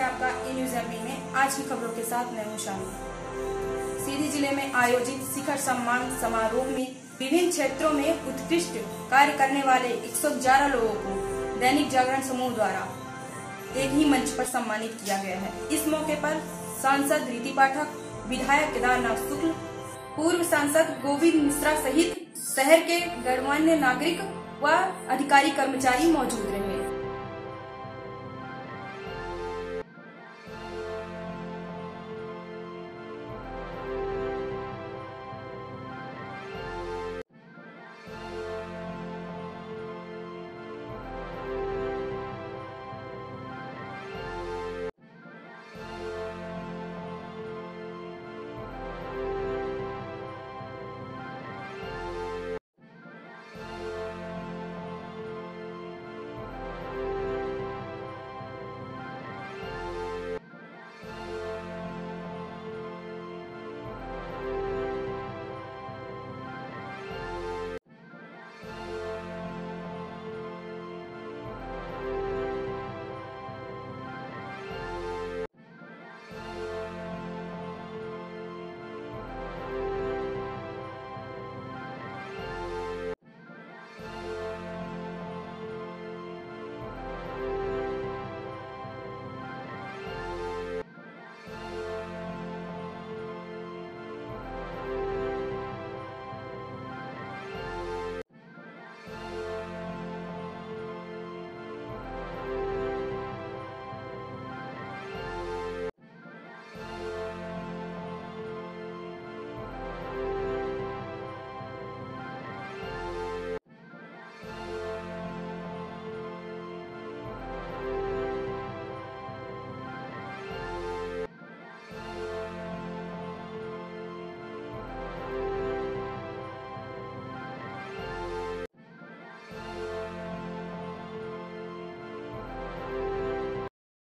आपका आज की खबरों के साथ मैं हूँ शामिल। सीधी ज़िले में आयोजित शिखर सम्मान समारोह में विभिन्न क्षेत्रों में उत्कृष्ट कार्य करने वाले 111 लोगों को दैनिक जागरण समूह द्वारा एक ही मंच पर सम्मानित किया गया है। इस मौके पर सांसद रीति पाठक, विधायक केदारनाथ शुक्ल, पूर्व सांसद गोविंद मिश्रा सहित शहर के गणमान्य नागरिक व अधिकारी कर्मचारी मौजूद रहे।